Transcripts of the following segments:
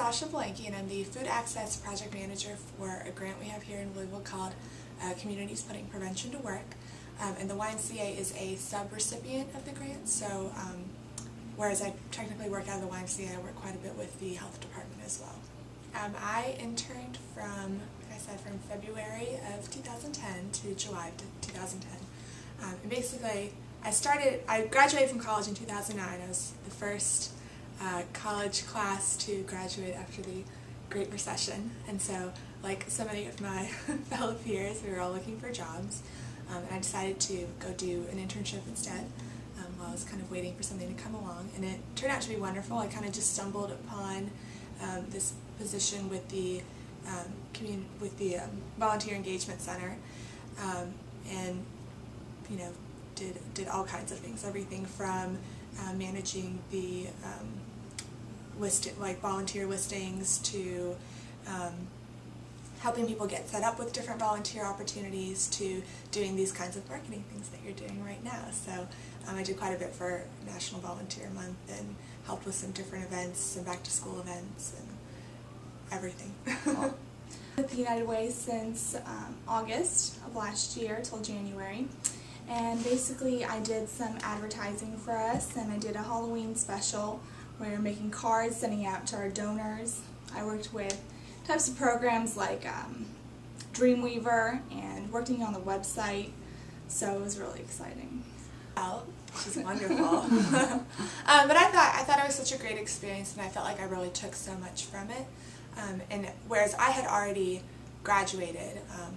Sasha Belenky and I'm the Food Access Project Manager for a grant we have here in Louisville called uh, Communities Putting Prevention to Work. Um, and the YMCA is a sub-recipient of the grant, so um, whereas I technically work out of the YMCA, I work quite a bit with the health department as well. Um, I interned from, like I said, from February of 2010 to July of 2010. Um, and basically, I started, I graduated from college in 2009. I was the first uh, college class to graduate after the Great Recession. And so, like so many of my fellow peers, we were all looking for jobs. Um, and I decided to go do an internship instead um, while I was kind of waiting for something to come along. And it turned out to be wonderful. I kind of just stumbled upon um, this position with the um, with the um, Volunteer Engagement Center, um, and you know, did did all kinds of things. Everything from uh, managing the list like volunteer listings to um, helping people get set up with different volunteer opportunities to doing these kinds of marketing things that you're doing right now. So um, I did quite a bit for National Volunteer Month and helped with some different events, some back to school events and everything. with the United Way since um, August of last year till January and basically I did some advertising for us and I did a Halloween special we were making cards, sending out to our donors. I worked with types of programs like um, Dreamweaver and working on the website, so it was really exciting. Well, she's wonderful. um, but I thought I thought it was such a great experience, and I felt like I really took so much from it. Um, and whereas I had already graduated, um,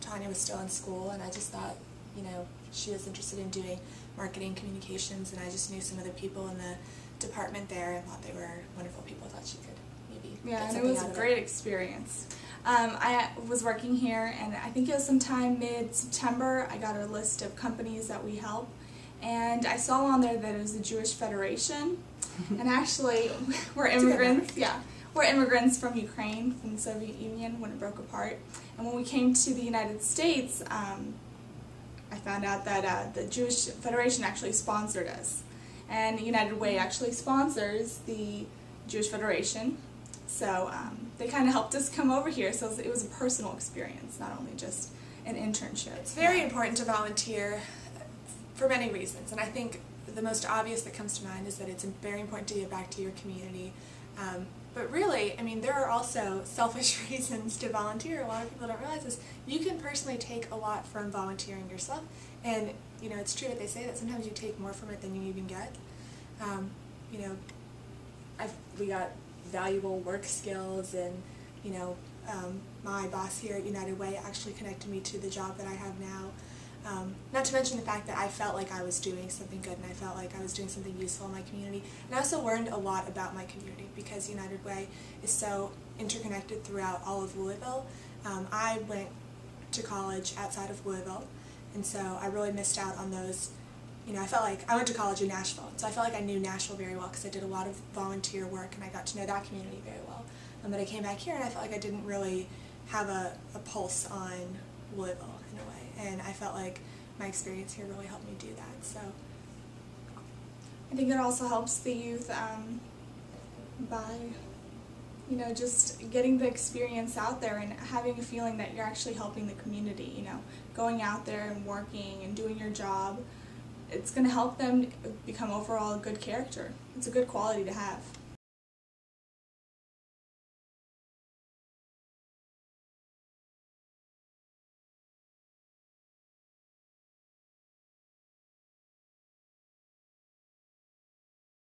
Tanya was still in school, and I just thought, you know, she was interested in doing marketing communications, and I just knew some other people in the department there and thought they were wonderful people. Thought she could maybe yeah, and it was a great it. experience. Um, I was working here, and I think it was sometime mid-September. I got a list of companies that we help, and I saw on there that it was the Jewish Federation, and actually we're immigrants. Yeah. We're immigrants from Ukraine, from the Soviet Union when it broke apart. And when we came to the United States, um, I found out that uh, the Jewish Federation actually sponsored us and United Way actually sponsors the Jewish Federation. So um, they kind of helped us come over here, so it was a personal experience, not only just an internship. It's very yeah. important to volunteer for many reasons, and I think the most obvious that comes to mind is that it's very important to give back to your community. Um, but really, I mean, there are also selfish reasons to volunteer. A lot of people don't realize this. You can personally take a lot from volunteering yourself, and you know, it's true what they say that sometimes you take more from it than you even get. Um, you know, I've, we got valuable work skills, and you know, um, my boss here at United Way actually connected me to the job that I have now. Not to mention the fact that I felt like I was doing something good and I felt like I was doing something useful in my community. And I also learned a lot about my community because United Way is so interconnected throughout all of Louisville. Um, I went to college outside of Louisville and so I really missed out on those. You know, I felt like I went to college in Nashville, so I felt like I knew Nashville very well because I did a lot of volunteer work and I got to know that community very well. Um, but I came back here and I felt like I didn't really have a, a pulse on Louisville in a way, and I felt like my experience here really helped me do that. So I think it also helps the youth um, by you know, just getting the experience out there and having a feeling that you're actually helping the community, you know, going out there and working and doing your job, it's going to help them become overall a good character. It's a good quality to have.